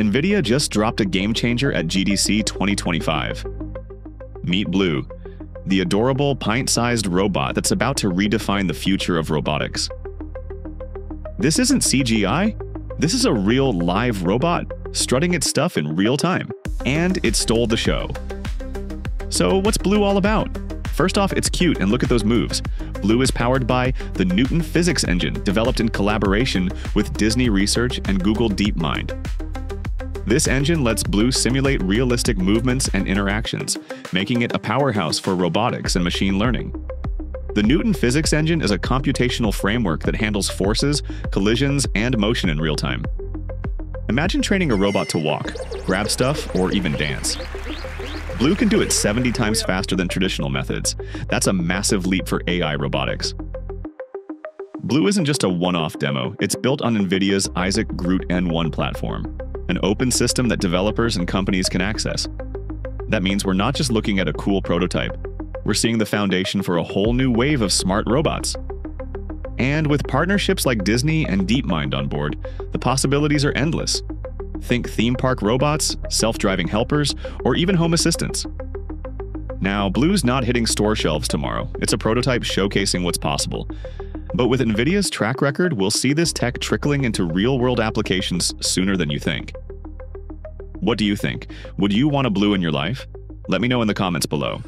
NVIDIA just dropped a game changer at GTC 2025. Meet Blue, the adorable pint-sized robot that's about to redefine the future of robotics. This isn't CGI. This is a real live robot strutting its stuff in real time, and it stole the show. So what's Blue all about? First off, it's cute and look at those moves. Blue is powered by the Newton Physics Engine, developed in collaboration with Disney Research and Google DeepMind. This engine lets Blue simulate realistic movements and interactions, making it a powerhouse for robotics and machine learning. The Newton Physics Engine is a computational framework that handles forces, collisions, and motion in real time. Imagine training a robot to walk, grab stuff, or even dance. Blue can do it 70 times faster than traditional methods. That's a massive leap for AI robotics. Blue isn't just a one-off demo, it's built on NVIDIA's Isaac GR00T N1 platform, an open system that developers and companies can access. That means we're not just looking at a cool prototype, we're seeing the foundation for a whole new wave of smart robots. And with partnerships like Disney and DeepMind on board, the possibilities are endless. Think theme park robots, self-driving helpers, or even home assistants. Now, Blue's not hitting store shelves tomorrow. It's a prototype showcasing what's possible. But with NVIDIA's track record, we'll see this tech trickling into real-world applications sooner than you think. What do you think? Would you want a Blue in your life? Let me know in the comments below.